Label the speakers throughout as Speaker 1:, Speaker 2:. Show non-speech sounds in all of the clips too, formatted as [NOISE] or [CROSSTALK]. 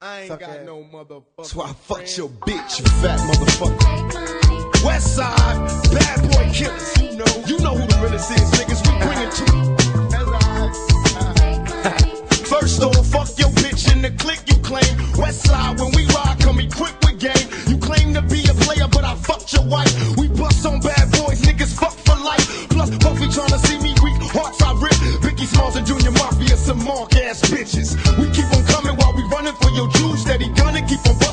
Speaker 1: I ain't
Speaker 2: Suck
Speaker 1: got
Speaker 2: ass.
Speaker 1: no motherfucker.
Speaker 2: That's why I fucked your bitch, you fat motherfucker. West side, bad boy killers. You know, you know who the realest is, niggas. We bring it to you. First off, fuck your bitch in the click you claim. West side, when we ride, come equipped with game. You claim to be a player, but I fucked your wife. We bust on bad boys, niggas fuck for life. Plus, Puffy tryna see me weak, hearts I rip. Biggie Smalls and Junior Mafia, some mark ass bitches. We keep Steady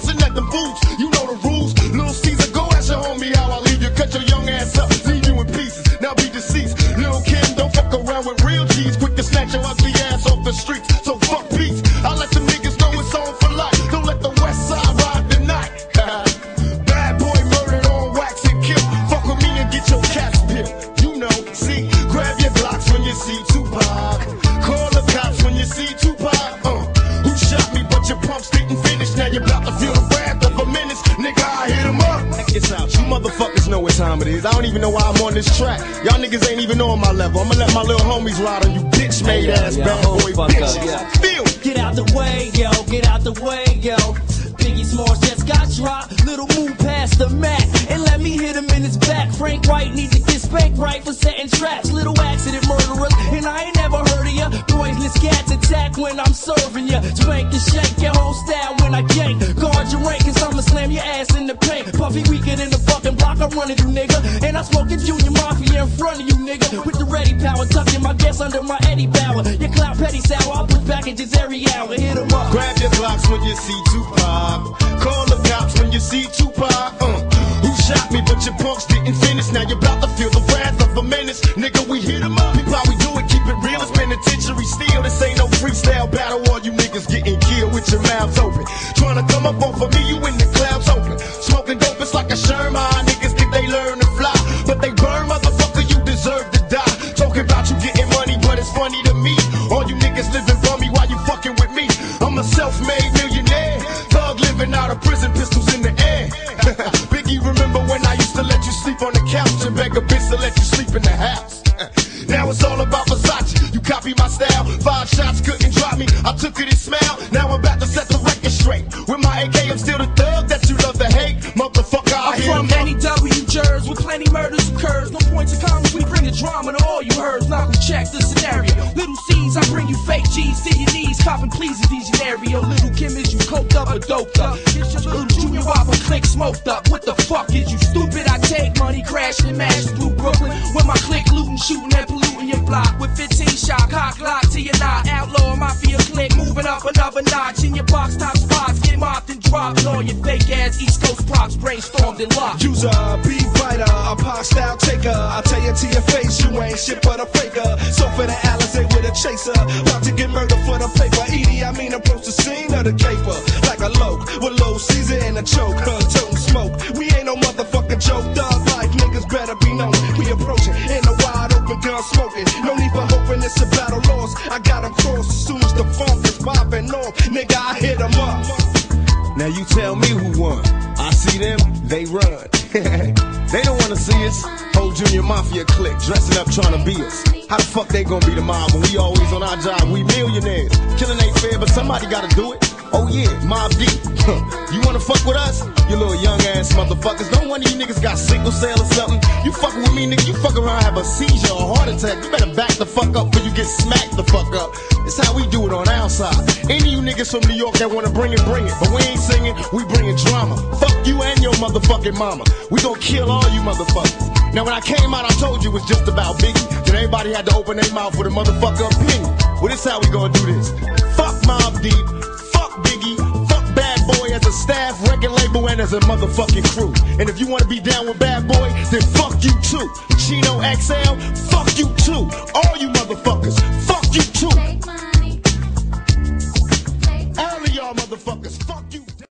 Speaker 2: motherfuckers time it is. I don't even know why I'm on this track. Y'all niggas ain't even on my level. I'ma let my little homies ride on you bitch made ass
Speaker 3: yeah,
Speaker 2: bad boy
Speaker 3: the fuck up, yeah.
Speaker 2: Feel.
Speaker 3: Get out the way, yo, get out the way, yo. Biggie Smalls just got dropped. Little move past the mat. and let me hit him in his back. Frank White needs to get spanked right for setting traps. Little accident murderers, and I ain't never heard of ya. Poisonous cats attack when I'm serving ya. Spank and shake your whole style when I yank. Guard your rank, cause I'ma slam your ass in the paint. Puffy weaker than the fucking block I'm running through, nigga. And I smoking Junior Mafia in front of you, nigga. With the ready power, tucking my guess under my Eddie Bauer. Your clout petty sour, I push packages every hour. Hit 'em up.
Speaker 2: Grab your blocks when you see Tupac. Call the cops when you see Tupac. Uh, who shot me, but your punks didn't finish. Now you're about to feel the wrath of a menace. Nigga, we hit 'em up. We do it, keep it real. It's penitentiary steel. This ain't no freestyle battle. All you niggas getting killed with your mouths open. Trying to come up off of me, you in Now it's all about Versace. You copy my style. Five shots couldn't drop me. I took it and smile. Now I'm about to set the record straight. With my AK, I'm still the thug that you love to hate. Motherfucker, I
Speaker 4: I'm
Speaker 2: from
Speaker 4: from
Speaker 2: 'em up.
Speaker 4: any W jurors with plenty murders occurs. No points of comments, we bring the drama to all you heard. Now we check the scenario. Lil' Cease, I bring you fake G's to your knees. Copping please in these scenario. Lil' Kim, is you coked up or doped up? Get your little junior whopper click smoked up. What the fuck is another notch. In your box top spots, get mopped and dropped. All your fake ass East Coast props brainstormed and locked.
Speaker 5: User, be writer, a pop style taker. I tell you to your face, you ain't shit but a faker. So for the Alizé with a chaser, about to get murdered for the paper. Edie, I mean approach the scene of the caper like a loke with low Caesar and a choke. Huh, toting smoke. We ain't no motherfucking joke. dog. life niggas better be known. We approaching in a wide open gun smoking. No
Speaker 2: me who won. I see them, they run. [LAUGHS] they don't wanna see us. Whole junior mafia clique dressing up trying to be us. How the fuck they gonna be the mob when we always on our job? We millionaires. Killing ain't fair, but somebody gotta do it. Oh yeah, Mobb Deep. [LAUGHS] you wanna fuck with us? You little young ass motherfuckers. Don't one of you niggas got sickle cell or something. You fucking with me, nigga. You fuck around, have a seizure or heart attack. You better back the fuck up before you get smacked the fuck up. It's how we do it on our side. Any you niggas from New York that wanna bring it, bring it. But we ain't singing, we bringing drama. Fuck you and your motherfucking mama. We gon' kill all you motherfuckers. Now when I came out, I told you it was just about Biggie. Then everybody had to open their mouth with a motherfucker opinion. Well, this how we gonna do this. Fuck Mobb Deep. Fuck Biggie. Fuck Bad Boy as a staff, record label, and as a motherfucking crew. And if you wanna be down with Bad Boy, then fuck you too. Chino XL, fuck you too. All you motherfuckers, fuck you too.